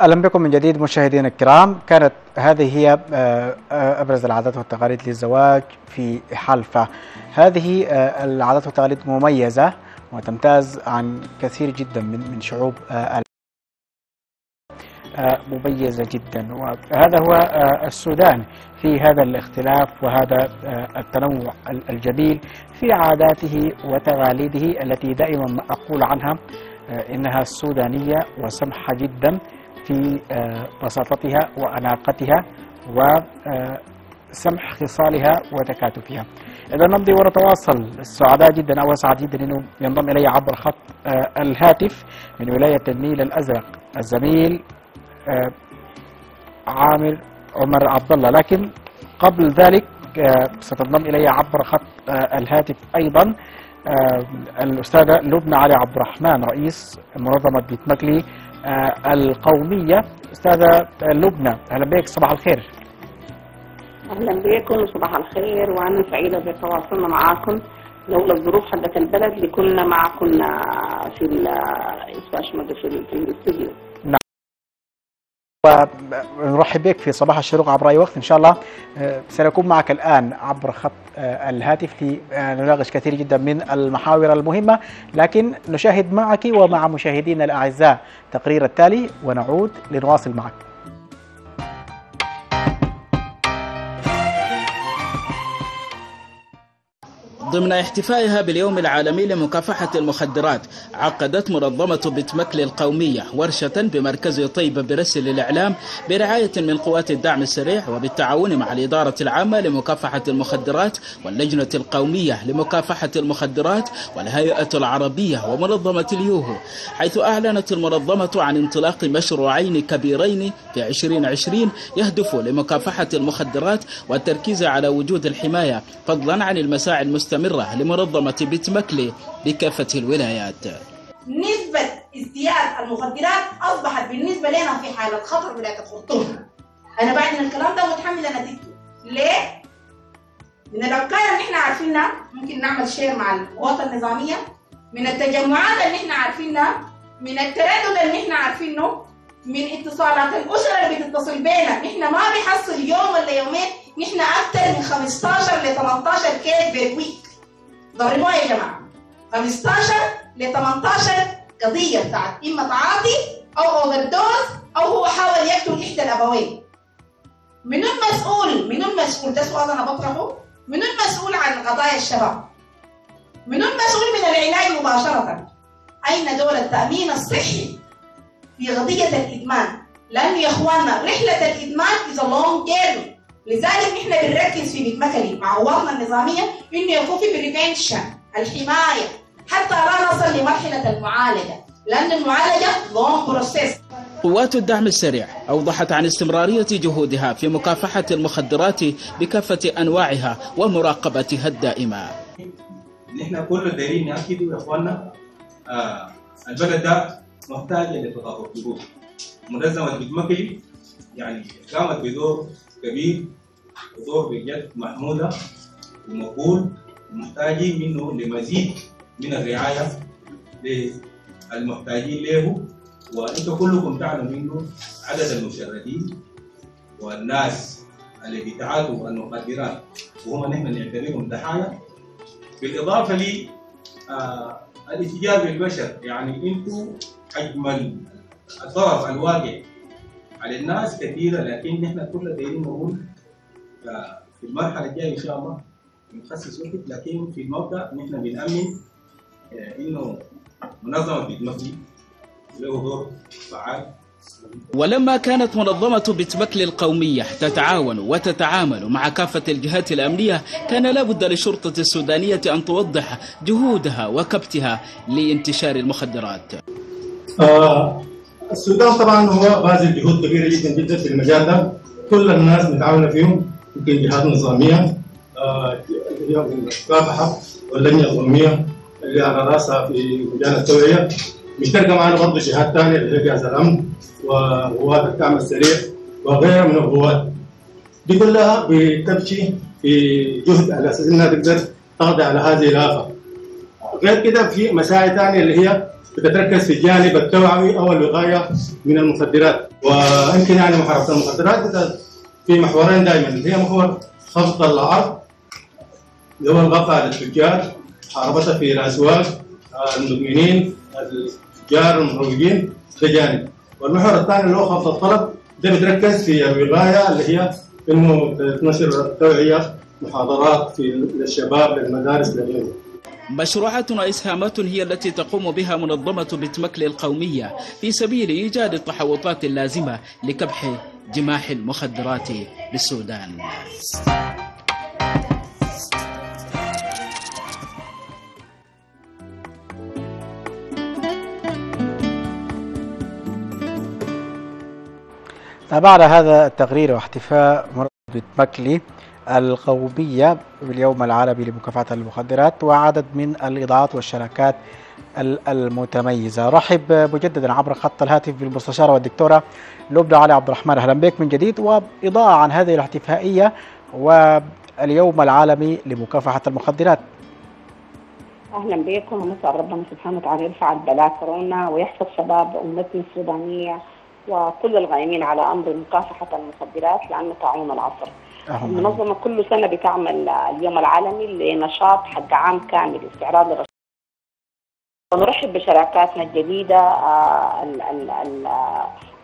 أهلا بكم من جديد مشاهدينا الكرام؟ كانت هذه هي آه، آه، أبرز العادات والتقاليد للزواج في حلفة. هذه آه، العادات والتقاليد مميزة وتمتاز عن كثير جدا من من شعوب مميزة جدا. وهذا هو السودان في هذا الاختلاف وهذا التنوع ال- الجميل في عاداته وتقاليده التي دائما ما أقول عنها إنها سودانية وسمحة جدا في آه، بساطتها وأناقتها وسمح خصالها وتكاتفها. إذا نمضي ونتواصل. سعداء جدا أو أسعد جدا أنه ينضم إلي عبر خط آه، الهاتف من ولاية النيل الأزرق. الزميل آه، عامر عمر عبد الله. لكن قبل ذلك آه، ستنضم إلي عبر خط آه، الهاتف أيضا. آه، الاستاذه لبنى علي عبد الرحمن رئيس منظمة بيت مكلي آه، القومية أستاذة لبنى. أهلا بك صباح الخير. أهلا بكم وصباح الخير وأنا سعيدة بتواصلنا معاكم. لولا الظروف حقت البلد لكنا معكم في ال- إيش اشمل في ال- في الاستوديو ونرحب بك في صباح الشروق عبر أي وقت. إن شاء الله آه، سنكون معك الآن عبر خط آه، الهاتف لنناقش كثير جدا من المحاور المهمة. لكن نشاهد معك ومع مشاهدينا الأعزاء تقرير التالي ونعود لنواصل معك. ضمن احتفائها باليوم العالمي لمكافحة المخدرات عقدت منظمة بتمكل القومية ورشة بمركز طيبة برسل الإعلام برعاية من قوات الدعم السريع وبالتعاون مع الإدارة العامة لمكافحة المخدرات واللجنة القومية لمكافحة المخدرات والهيئة العربية ومنظمة اليوهو حيث أعلنت المنظمة عن انطلاق مشروعين كبيرين في 2020 يهدف لمكافحة المخدرات والتركيز على وجود الحماية فضلا عن المساعي المستمرة لمنظمة بتمكلي بكافة الولايات. نسبة ازدياد المخدرات أصبحت بالنسبة لنا في حالة خطر ولاية الخرطوم أنا بعد الكلام ده متحملة نتيجته ليه؟ من الأفكار اللي إحنا عارفينها ممكن نعمل share مع القوات النظامية. من التجمعات اللي إحنا عارفينها من التردد اللي إحنا عارفينه من اتصالات الأسر اللي بتتصل بينا. نحن ما بيحصل يوم ولا يومين نحن أكثر من 15 ل 18 case per week ضربوها يا جماعة 15 ل 18 قضية بتاعت إما تعاطي أو أوفر دوز أو هو حاول يقتل إحدى الأبوين منو المسؤول؟ منو المسؤول؟ ده سؤال أنا بطرحه منو المسؤول عن قضايا الشباب؟ منو المسؤول من العلاج مباشرة؟ أين دور التأمين الصحي في قضية الإدمان؟ لأنه يا إخواننا رحلة الإدمان is a long journey لذلك نحن بنركز في بيت مع قواتنا النظامية إنه يكون في prevention الحماية. حتى لا نصل لمرحلة المعالجة لأن المعالجة long process قوات الدعم السريع أوضحت عن استمرارية جهودها في مكافحة المخدرات بكافة أنواعها ومراقبتها الدائمة. نحن كل دايرين ناكدوا يا إخواننا. آه البلد ده محتاج لتطابق جهود منظمه بتمكلي يعني قامت بدور كبير ودور بجد محمودة ومقبول ومحتاجين منه لمزيد من الرعاية للمحتاجين له. وأنتم كلكم تعلموا انه عدد المشردين والناس اللي بيتعاطوا المخدرات وهم نحن نعتبرهم ضحايا. بالإضافة ل آه الاتجاه بالبشر يعني أنتم حجم الضرر الواقع. على الناس كثيرة لكن نحن كل دايرين نقول آه في المرحلة الجاية إن شاء الله نخصص وقت لكن في المبدأ نحن بنأمن آه إنه منظمة بتمثل له دور فعال. ولما كانت منظمة بتمكل القومية تتعاون وتتعامل مع كافة الجهات الأمنية كان لابد للشرطة السودانية أن توضح جهودها وكبتها لانتشار المخدرات. آه، السودان طبعا هو باذل جهود كبيرة جدا جدا في المجال ده. كل الناس متعاونة فيهم يمكن جهات نظامية المكافحه واللجنة القوميه اللي على رأسها في مجال التوعية. مشتركة معنا برضه جهات ثانية هي جهاز الأمن وقوات الدعم السريع وغيرها من القوات دي كلها بتمشي في جهد على أساس إنها تقدر تقضي على هذه الآفة. غير كده في مساعي ثانية اللي هي بتتركز في الجانب التوعوي أو الوقاية من المخدرات. ويمكن يعني محاربة المخدرات في محورين دائما هي محور خفض العرض اللي هو الغطاء على التجار محاربتها في الاسواق المدمنين التجار المروجين ده جانب والمحور الثاني اللي هو خفض الطلب ده بتركز في الولايه اللي هي إنه تنشر توعية محاضرات في للشباب للمدارس لغيره مشروعات وإسهامات هي التي تقوم بها منظمة بتمكل القومية في سبيل إيجاد التحوطات اللازمة لكبح جماح المخدرات بالسودان بعد هذا التقرير واحتفاء مربط مكلي القومية باليوم العالمي لمكافحة المخدرات وعدد من الإضاءات والشراكات ال- المتميزة. رحب مجددا عبر خط الهاتف بالمستشارة والدكتورة لبنى علي عبد الرحمن. أهلا بك من جديد. وإضاءة عن هذه الاحتفائية واليوم العالمي لمكافحة المخدرات. أهلا بكم ونسأل ربنا سبحانه وتعالى يرفع البلاء كورونا ويحفظ شباب امتنا السودانية وكل القائمين على أمر مكافحة المخدرات لأنه طاعون العصر. المنظمه كل سنة بتعمل اليوم العالمي لنشاط حق عام كامل استعراض للرشاقة. ونرحب بشراكاتنا الجديدة آه،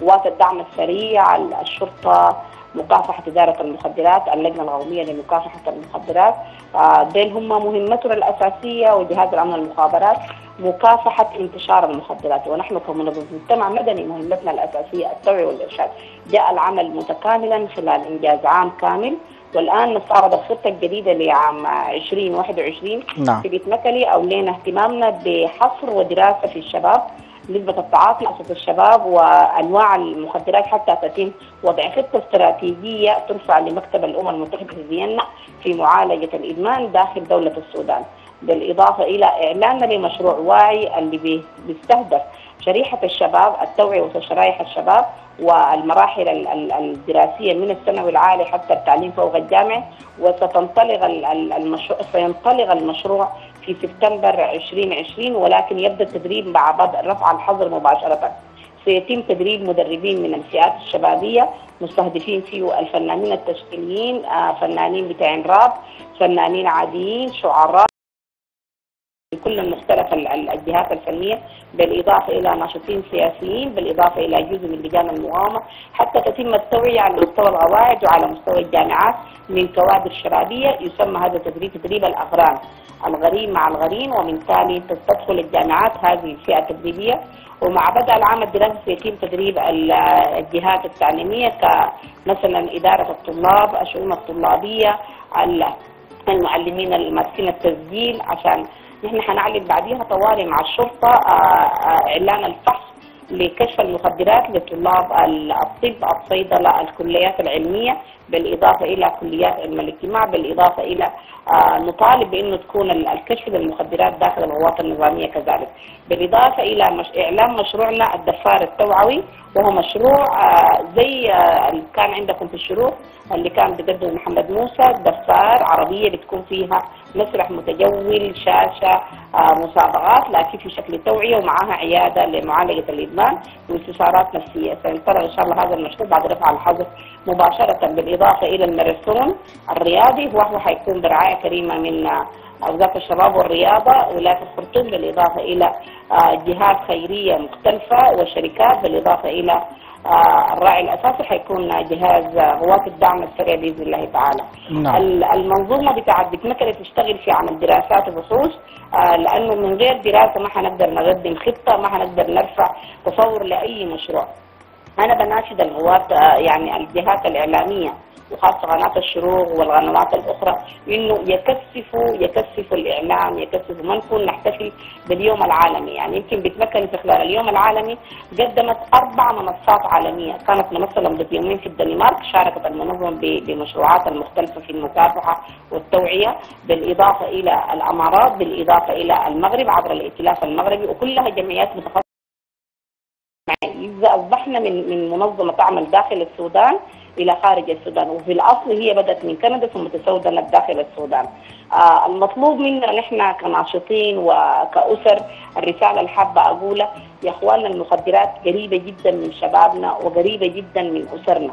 قوات الدعم السريع ال- الشرطة مكافحة إدارة المخدرات اللجنة القوميه لمكافحة المخدرات. آه، ديل هم مهمتنا الأساسية وجهاز الأمن والمخابرات مكافحة انتشار المخدرات. ونحن كمنظمة مجتمع مدني مهمتنا الأساسية التوعية والإرشاد. جاء العمل متكاملا خلال إنجاز عام كامل. والآن نستعرض الخطة الجديدة لعام 2021 نعم. في بيت مكلي اولينا اهتمامنا بحصر ودراسة في الشباب. نسبة التعاطي وسط الشباب وأنواع المخدرات حتى تتم وضع خطة استراتيجية ترفع لمكتب الأمم المتحدة في فيينا في معالجة الإدمان داخل دولة السودان. بالإضافة إلى اعلاننا لمشروع واعي اللي بي- بيستهدف شريحة الشباب التوعية وسط شرائح الشباب والمراحل ال- ال- الدراسية من الثانوي العالي حتى التعليم فوق الجامعي وستنطلق ال- ال- المشروع سينطلق المشروع في سبتمبر 2020 ولكن يبدأ التدريب مع بدء رفع الحظر مباشرة. سيتم تدريب مدربين من الفئات الشبابية مستهدفين فيه الفنانين التشكيليين، آه، فنانين بتاعين راب، فنانين عاديين، شعراء كل مختلف ال- ال- الجهات الفنية بالإضافة إلى ناشطين سياسيين بالإضافة إلى جزء من لجان المقاومة حتى تتم التوعية على مستوى القواعد وعلى مستوى الجامعات من كوادر شبابيه يسمى هذا التدريب تدريب الاغران الغريم مع الغريم ومن تالي تدخل الجامعات هذه الفئة التدريبية. ومع بدء العام الدراسي سيتم تدريب ال- الجهات التعليمية كمثلا إدارة الطلاب الشؤون الطلابية ال- المعلمين الماسكين التسجيل عشان نحن حنعلن بعديها طوالي مع الشرطة آه، آه، إعلان الفحص لكشف المخدرات لطلاب ال- الطب الصيدلة الكليات العلمية. بالإضافة إلى كليات علم الاجتماع بالإضافة إلى آه، نطالب بإنه تكون ال- الكشف للمخدرات داخل القوات النظامية كذلك. بالإضافة إلى مش إعلان مشروعنا الدفار التوعوي وهو مشروع آه، زي آه، اللي كان عندكم في الشروق اللي كان بيقدم محمد موسى دفار عربية بتكون فيها مسرح متجول شاشة مسابقات لكن في شكل توعية ومعها عيادة لمعالجة الإدمان واستشارات نفسية. سينطلق إن شاء الله هذا المشروع بعد رفع الحظر مباشرة بالإضافة إلى الماراثون الرياضي وهو حيكون برعاية كريمة من آه، وزاره الشباب والرياضة ولايه الخرطوم بالإضافة إلى آه، جهات خيرية مختلفة وشركات بالإضافة إلى آه، الراعي الأساسي حيكون جهاز قوات الدعم السريع بإذن الله تعالى. نعم ال- المنظومة بتاعت بتمكن تشتغل في عمل دراسات وبحوث لأنه من غير دراسة ما حنقدر نقدم خطة ما حنقدر نرفع تصور لأي مشروع. أنا بناشد القوات آه، يعني الجهات الإعلامية وخاصة قناه الشروق والقنوات الأخرى إنه يكثفوا يكثفوا الإعلام يكثفوا ما نكون نحتفل باليوم العالمي. يعني يمكن بتمكن في خلال اليوم العالمي قدمت أربع منصات عالمية. كانت منصة لمده يومين في الدنمارك شاركت المنظمه ب- بمشروعاتها المختلفة في المكافحه والتوعية بالإضافة إلى الأمارات بالإضافة إلى المغرب عبر الائتلاف المغربي وكلها جمعيات متخصصة. إذا أصبحنا من من منظمة تعمل داخل السودان إلى خارج السودان وفي الأصل هي بدأت من كندا ثم تسودنت داخل السودان. آه المطلوب منا نحن كناشطين وكأسر الرسالة اللي حابه أقولها يا إخواننا المخدرات قريبة جدا من شبابنا وقريبة جدا من أسرنا.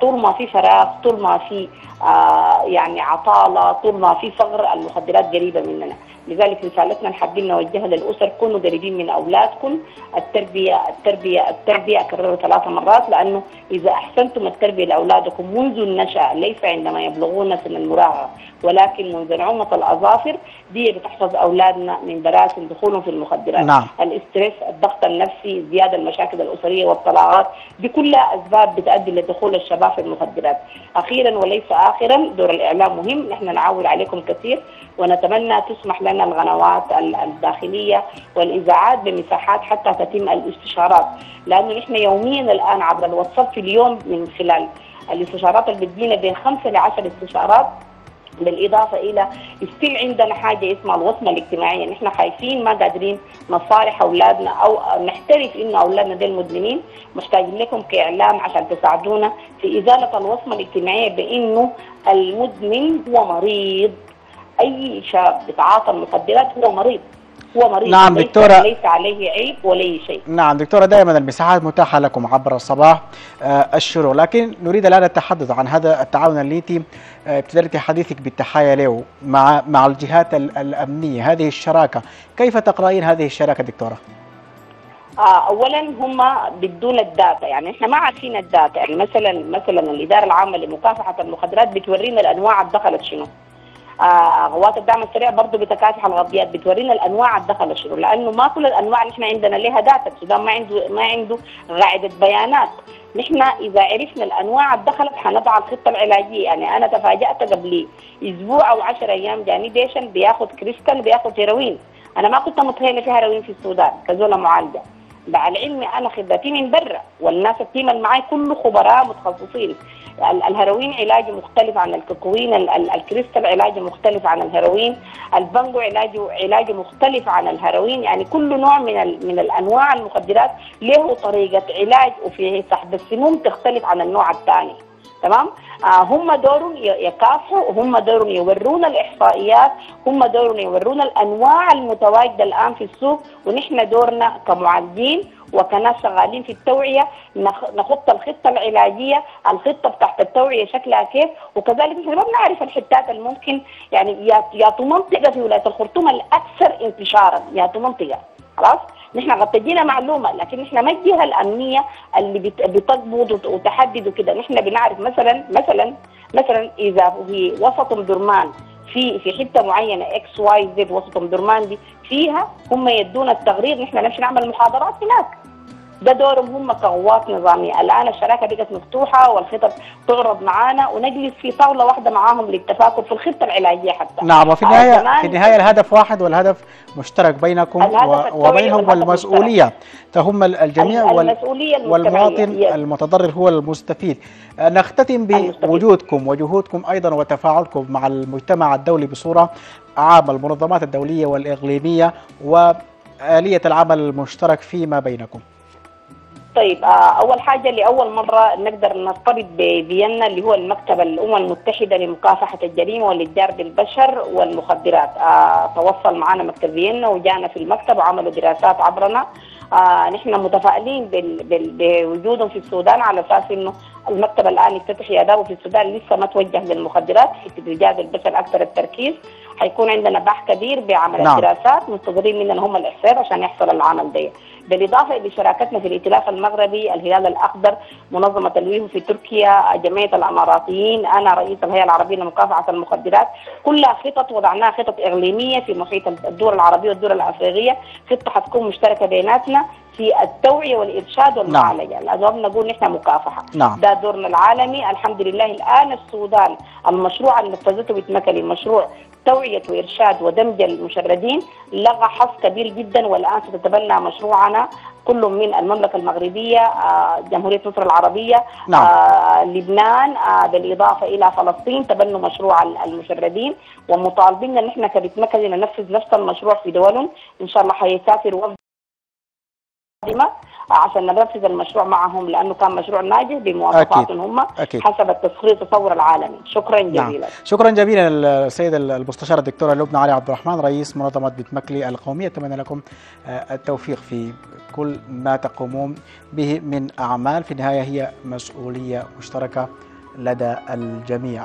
طول ما في فراغ طول ما في آه يعني عطالة طول ما في فقر المخدرات قريبة مننا. لذلك رسالتنا اللي حابين نوجهها للأسر كونوا قريبين من أولادكم. التربية التربية التربية أكررها ثلاث مرات لأنه إذا أحسنتم التربية لأولادكم منذ النشاه ليس عندما يبلغون سن المراهقة. ولكن منذ نعومة الأظافر دي بتحفظ أولادنا من براسم دخولهم في المخدرات. نعم. الإسترس الضغط النفسي زيادة المشاكل الأسرية والطلاقات دي كلها أسباب بتؤدي لدخول الشباب في المخدرات. أخيرا وليس اخرا دور الإعلام مهم. نحن نعول عليكم كثير ونتمنى تسمح لنا القنوات ال- الداخلية والإذاعات بمساحات حتى تتم الاستشارات. لأنه نحن يوميا الآن عبر الواتساب في اليوم من خلال الاستشارات اللي بتجينا بين خمسة لعشر استشارات بالإضافة إلى ستيل عندنا حاجة اسمها الوصمة الاجتماعية. نحن خايفين ما قادرين نصالح أولادنا أو نحترف انه أولادنا دول مدمنين. محتاجين لكم كإعلام عشان تساعدونا في إزالة الوصمة الاجتماعية بإنه المدمن هو مريض. أي شاب بيتعاطى المخدرات هو مريض. هو مريض نعم، ليس- دكتورة. ليس عليه عيب ولا أي شيء. نعم دكتورة دائما المساحات متاحة لكم عبر الصباح آه، الشروق. لكن نريد الآن التحدث عن هذا التعاون اللي أنت آه، ابتدأت حديثك بالتحايا له مع مع الجهات ال- الأمنية. هذه الشراكة كيف تقرأين هذه الشراكة دكتورة؟ آه اولا هم بيدونا ال data. يعني إحنا ما عارفين ال data. يعني مثلا مثلا الإدارة العامة لمكافحة المخدرات بتورينا الأنواع دخلت شنو. آه قوات الدعم السريع برضه بتكافح الغطيات بتورينا الأنواع دخلت شنو لأنه ما كل الأنواع اللي إحنا عندنا لها data السودان ما عنده ما عنده قاعدة بيانات. نحن إذا عرفنا الأنواع دخلت حنضع الخطة العلاجية. يعني أنا تفاجأت قبل أسبوع أو 10 أيام جاني ديشن بياخذ كريستال بياخذ هيروين أنا ما كنت متخيلة في هيروين في السودان كزولة معالجة. مع العلم أنا خبرتي من برا والناس ال team اللي معي كله خبراء متخصصين. ال- الهيروين علاجه مختلف عن الكوكايين ال- ال- الكريستال علاجه مختلف عن الهيروين البانجو علاجه علاجه مختلف عن الهيروين. يعني كل نوع من من الأنواع المخدرات له طريقة علاج وفي سحب السموم تختلف عن النوع الثاني. تمام؟ آه هم دورهم يكافحوا وهم دورهم يورونا الإحصائيات هم دورهم يورونا الأنواع المتواجدة الآن في السوق ونحن دورنا كمعالجين وكناس شغالين في التوعية نخ- نخط الخطة العلاجية الخطة بتاعت التوعية شكلها كيف؟ وكذلك نحن ما بنعرف الحتات الممكن يعني يا يا منطقة في ولاية الخرطوم الأكثر انتشارا يا منطقة خلاص؟ نحن تجينا معلومة لكن نحن ما الجهة الأمنية اللي بت- بتضبط وت- وتحدد وكده. نحن بنعرف مثلا مثلا مثلا إذا في وسط أمدرمان في في حتة معينة X Y Z وسط أمدرمان دي فيها هم يدونا التقرير نحن نمشي نعمل محاضرات هناك. ده دورهم هم كقوات نظاميه، الآن الشراكة بقت مفتوحة والخطط تعرض معانا ونجلس في طاولة واحدة معاهم للتفاكر في الخطة العلاجية حتى. نعم وفي آه، النهاية زمان في النهاية الهدف واحد والهدف مشترك بينكم وبينهم والمسؤولية تهم ال- الجميع. والمواطن. المتضرر هو المستفيد آه، نختتم. بوجودكم وجهودكم أيضا وتفاعلكم مع المجتمع الدولي بصورة عامة المنظمات الدولية والإقليمية وآلية العمل المشترك فيما بينكم طيب آه، أول حاجة لأول مرة نقدر نرتبط بفيينا اللي هو المكتب الأمم المتحدة لمكافحة الجريمة والاتجار بالبشر والمخدرات. آه، تواصل معنا مكتب فيينا وجانا في المكتب وعملوا دراسات عبرنا. آه نحن متفائلين بوجودهم في السودان على أساس إنه المكتب الآن يفتتح يداه في السودان لسه ما توجه للمخدرات في اتجاه البشر أكثر التركيز. حيكون عندنا بحث كبير بعمل نعم. الدراسات منتظرين مننا هم الاحصاء عشان يحصل العمل ده. بالإضافة لشراكتنا في الائتلاف المغربي الهلال الأخضر منظمة الويهو في تركيا جمعية الإماراتيين أنا رئيس الهيئة العربية لمكافحة المخدرات. كلها خطط وضعناها خطط إقليمية في محيط الدول العربية والدول الأفريقية. خطة حتكون مشتركة بيناتنا. في التوعية والإرشاد والمعالجة. لأنه نقول نحن مكافحة. نعم. ده دورنا العالمي. الحمد لله الآن السودان المشروع اللي نفذته بتمكلي مشروع توعية وإرشاد ودمج المشردين لغى حظ كبير جدا والآن ستتبنى مشروعنا كل من المملكة المغربية آه، جمهورية مصر العربية نعم. آه، لبنان آه، بالإضافة إلى فلسطين تبنوا مشروع ال- المشردين. ومطالبين إن إحنا كبتمكن ننفذ نفس المشروع في دولهم. إن شاء الله حيسافر وفد قادمة عشان ننفذ المشروع معهم لأنه كان مشروع ناجح بمواصفاتهم هم أكيد. حسب التصوير التصور العالمي. شكرا نعم. جزيلا. شكرا جزيلا السيد المستشار الدكتورة لبنى علي عبد الرحمن رئيس منظمة بتمكلي القومية. أتمنى لكم آه، التوفيق في كل ما تقومون به من أعمال. في النهاية هي مسؤولية مشتركة لدى الجميع.